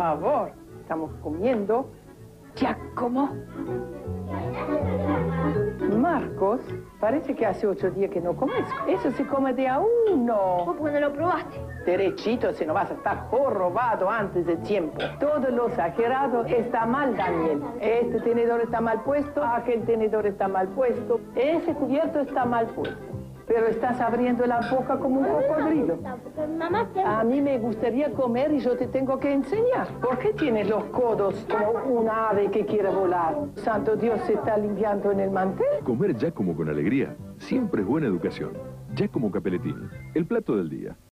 favor, estamos comiendo. Giacomo. Marcos, parece que hace ocho días que no comes. Eso se come de a uno. ¿Vos por qué no lo probaste? Derechito, si no vas a estar jorobado antes de tiempo. Todo lo exagerado está mal, Daniel. Este tenedor está mal puesto, aquel tenedor está mal puesto, ese cubierto está mal puesto. Pero estás abriendo la boca como un cocodrilo. A mí me gustaría comer y yo te tengo que enseñar. ¿Por qué tienes los codos como un ave que quiere volar? Santo Dios se está limpiando en el mantel. Comer Giacomo con alegría siempre es buena educación. Giacomo Capelletini, el plato del día.